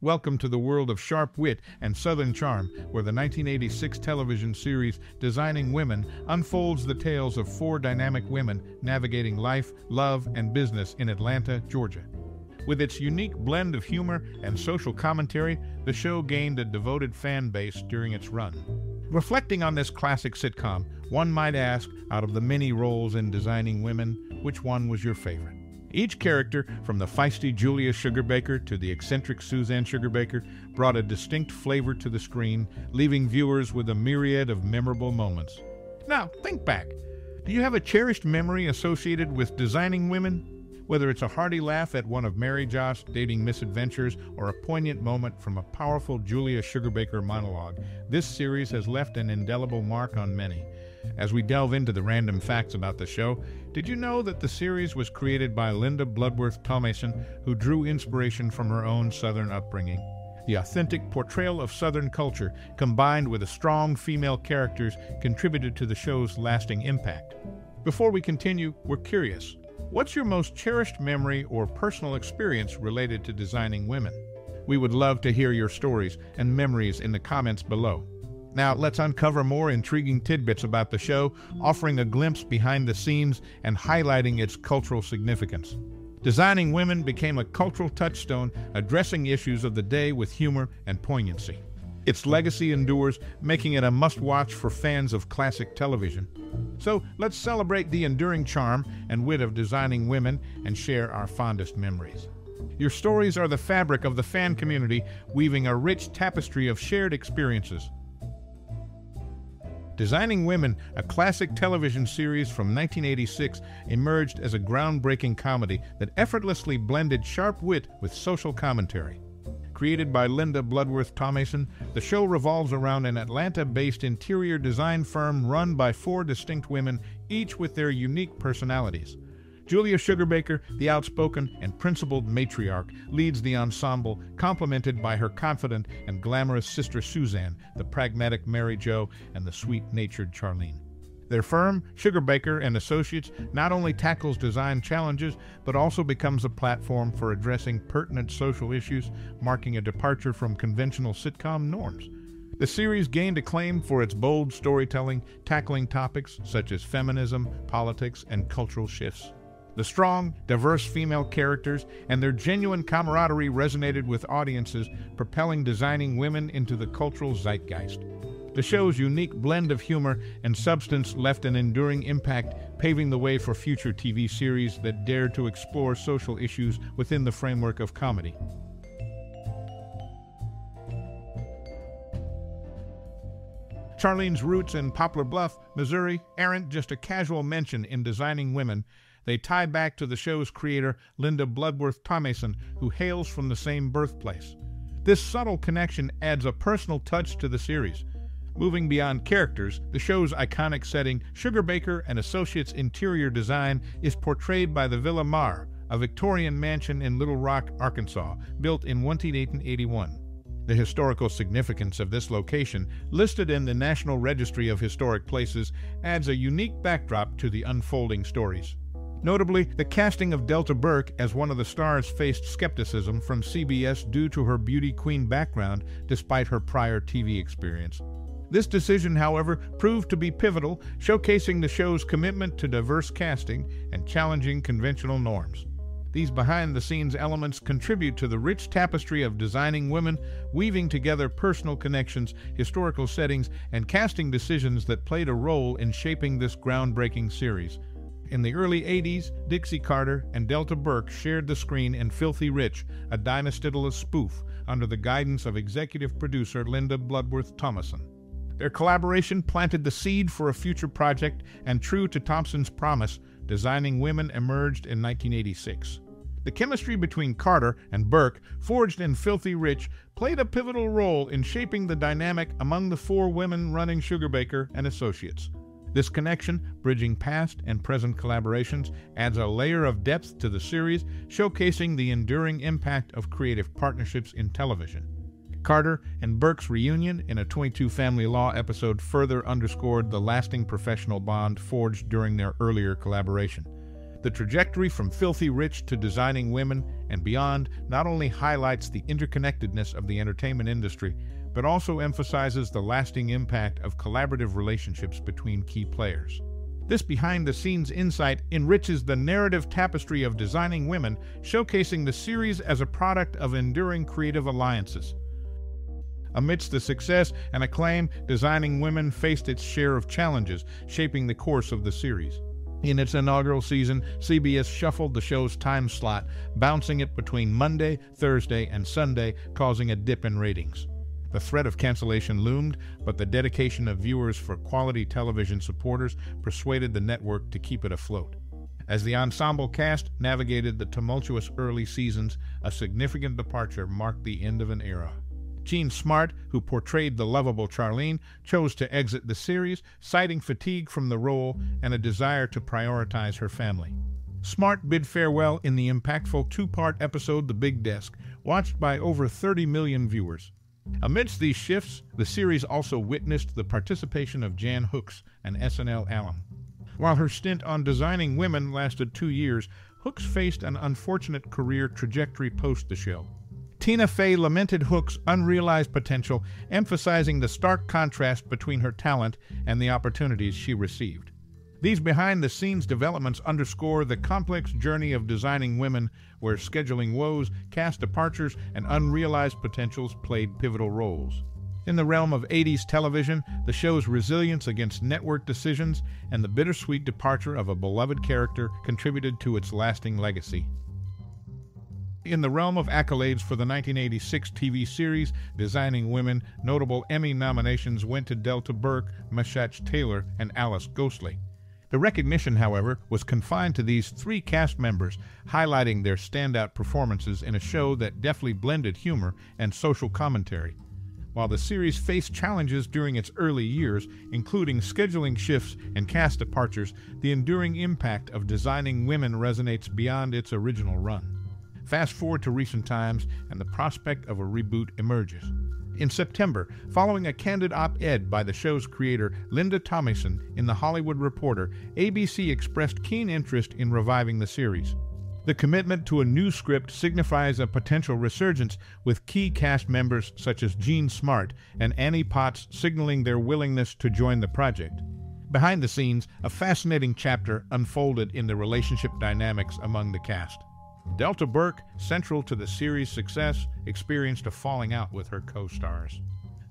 Welcome to the world of sharp wit and southern charm, where the 1986 television series Designing Women unfolds the tales of four dynamic women navigating life, love, and business in Atlanta, Georgia. With its unique blend of humor and social commentary, the show gained a devoted fan base during its run. Reflecting on this classic sitcom, one might ask, out of the many roles in Designing Women, which one was your favorite? Each character, from the feisty Julia Sugarbaker to the eccentric Suzanne Sugarbaker, brought a distinct flavor to the screen, leaving viewers with a myriad of memorable moments. Now, think back. Do you have a cherished memory associated with designing women? Whether it's a hearty laugh at one of Mary Jo's dating misadventures or a poignant moment from a powerful Julia Sugarbaker monologue, this series has left an indelible mark on many. As we delve into the random facts about the show, did you know that the series was created by Linda Bloodworth Thomason, who drew inspiration from her own Southern upbringing? The authentic portrayal of Southern culture, combined with the strong female characters, contributed to the show's lasting impact. Before we continue, we're curious. What's your most cherished memory or personal experience related to designing women? We would love to hear your stories and memories in the comments below. Now, let's uncover more intriguing tidbits about the show, offering a glimpse behind the scenes and highlighting its cultural significance. Designing Women became a cultural touchstone, addressing issues of the day with humor and poignancy. Its legacy endures, making it a must watch for fans of classic television. So let's celebrate the enduring charm and wit of Designing Women and share our fondest memories. Your stories are the fabric of the fan community, weaving a rich tapestry of shared experiences. Designing Women, a classic television series from 1986, emerged as a groundbreaking comedy that effortlessly blended sharp wit with social commentary. Created by Linda Bloodworth Thomason, the show revolves around an Atlanta based interior design firm run by four distinct women, each with their unique personalities. Julia Sugarbaker, the outspoken and principled matriarch, leads the ensemble, complemented by her confident and glamorous sister Suzanne, the pragmatic Mary Jo, and the sweet-natured Charlene. Their firm, Sugarbaker and Associates, not only tackles design challenges, but also becomes a platform for addressing pertinent social issues, marking a departure from conventional sitcom norms. The series gained acclaim for its bold storytelling, tackling topics such as feminism, politics, and cultural shifts. The strong, diverse female characters and their genuine camaraderie resonated with audiences, propelling designing women into the cultural zeitgeist. The show's unique blend of humor and substance left an enduring impact, paving the way for future TV series that dare to explore social issues within the framework of comedy. Charlene's roots in Poplar Bluff, Missouri, aren't just a casual mention in Designing Women. They tie back to the show's creator, Linda Bloodworth Thomason, who hails from the same birthplace. This subtle connection adds a personal touch to the series. Moving beyond characters, the show's iconic setting, Sugarbaker and Associates interior design, is portrayed by the Villa Marre, a Victorian mansion in Little Rock, Arkansas, built in 1881. The historical significance of this location, listed in the National Registry of Historic Places, adds a unique backdrop to the unfolding stories. Notably, the casting of Delta Burke as one of the stars faced skepticism from CBS due to her beauty queen background despite her prior TV experience. This decision, however, proved to be pivotal, showcasing the show's commitment to diverse casting and challenging conventional norms. These behind the scenes elements contribute to the rich tapestry of designing women, weaving together personal connections, historical settings, and casting decisions that played a role in shaping this groundbreaking series. In the early 80s, Dixie Carter and Delta Burke shared the screen in Filthy Rich, a Dinah spoof, under the guidance of executive producer Linda Bloodworth Thomason. Their collaboration planted the seed for a future project, and true to Thomason's promise, Designing Women emerged in 1986. The chemistry between Carter and Burke, forged in Filthy Rich, played a pivotal role in shaping the dynamic among the four women running Sugarbaker and Associates. This connection, bridging past and present collaborations, adds a layer of depth to the series, showcasing the enduring impact of creative partnerships in television. Carter and Burke's reunion in a 22 Family Law episode further underscored the lasting professional bond forged during their earlier collaboration. The trajectory from filthy rich to designing women and beyond not only highlights the interconnectedness of the entertainment industry, but also emphasizes the lasting impact of collaborative relationships between key players. This behind the scenes insight enriches the narrative tapestry of designing women, showcasing the series as a product of enduring creative alliances. Amidst the success and acclaim, Designing Women faced its share of challenges, shaping the course of the series. In its inaugural season, CBS shuffled the show's time slot, bouncing it between Monday, Thursday, and Sunday, causing a dip in ratings. The threat of cancellation loomed, but the dedication of viewers for quality television supporters persuaded the network to keep it afloat. As the ensemble cast navigated the tumultuous early seasons, a significant departure marked the end of an era. Jean Smart, who portrayed the lovable Charlene, chose to exit the series, citing fatigue from the role and a desire to prioritize her family. Smart bid farewell in the impactful two part episode The Big Desk, watched by over 30 million viewers. Amidst these shifts, the series also witnessed the participation of Jan Hooks and SNL alum. While her stint on Designing Women lasted two years, Hooks faced an unfortunate career trajectory post the show. Tina Fey lamented Hooks' unrealized potential, emphasizing the stark contrast between her talent and the opportunities she received. These behind the scenes developments underscore the complex journey of designing women, where scheduling woes, cast departures, and unrealized potentials played pivotal roles. In the realm of 80s television, the show's resilience against network decisions and the bittersweet departure of a beloved character contributed to its lasting legacy. In the realm of accolades for the 1986 TV series Designing Women, notable Emmy nominations went to Delta Burke, Meshach Taylor, and Alice Ghostley. The recognition, however, was confined to these three cast members, highlighting their standout performances in a show that deftly blended humor and social commentary. While the series faced challenges during its early years, including scheduling shifts and cast departures, the enduring impact of designing women resonates beyond its original run. Fast forward to recent times, and the prospect of a reboot emerges. In September, following a candid op ed by the show's creator, Linda Thomason, in The Hollywood Reporter, ABC expressed keen interest in reviving the series. The commitment to a new script signifies a potential resurgence, with key cast members such as Jean Smart and Annie Potts signaling their willingness to join the project. Behind the scenes, a fascinating chapter unfolded in the relationship dynamics among the cast. Delta Burke, central to the series' success, experienced a falling out with her co stars.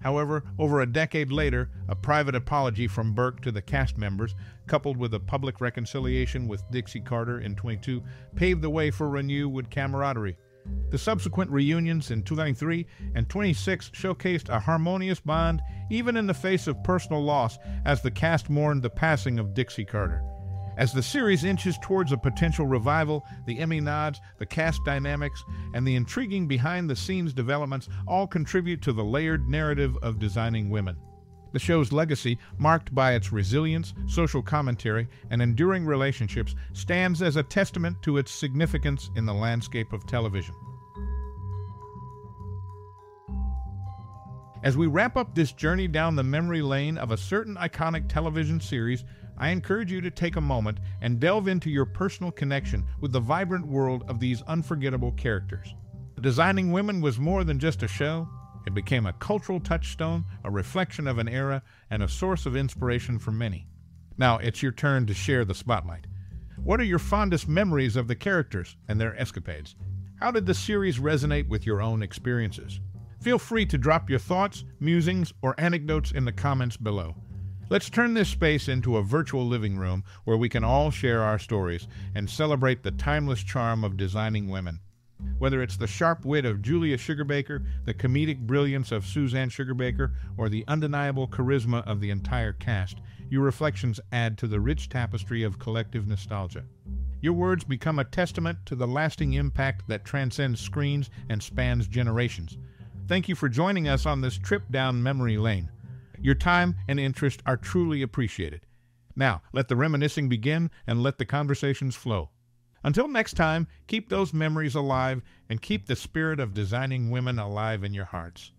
However, over a decade later, a private apology from Burke to the cast members, coupled with a public reconciliation with Dixie Carter in 22, paved the way for renewed camaraderie. The subsequent reunions in 2003 and 26 showcased a harmonious bond, even in the face of personal loss, as the cast mourned the passing of Dixie Carter. As the series inches towards a potential revival, the Emmy nods, the cast dynamics, and the intriguing behind the scenes developments all contribute to the layered narrative of designing women. The show's legacy, marked by its resilience, social commentary, and enduring relationships, stands as a testament to its significance in the landscape of television. As we wrap up this journey down the memory lane of a certain iconic television series, I encourage you to take a moment and delve into your personal connection with the vibrant world of these unforgettable characters. Designing Women was more than just a show. It became a cultural touchstone, a reflection of an era, and a source of inspiration for many. Now it's your turn to share the spotlight. What are your fondest memories of the characters and their escapades? How did the series resonate with your own experiences? Feel free to drop your thoughts, musings, or anecdotes in the comments below. Let's turn this space into a virtual living room where we can all share our stories and celebrate the timeless charm of designing women. Whether it's the sharp wit of Julia Sugarbaker, the comedic brilliance of Suzanne Sugarbaker, or the undeniable charisma of the entire cast, your reflections add to the rich tapestry of collective nostalgia. Your words become a testament to the lasting impact that transcends screens and spans generations. Thank you for joining us on this trip down memory lane. Your time and interest are truly appreciated. Now, let the reminiscing begin and let the conversations flow. Until next time, keep those memories alive and keep the spirit of designing women alive in your hearts.